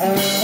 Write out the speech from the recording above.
对。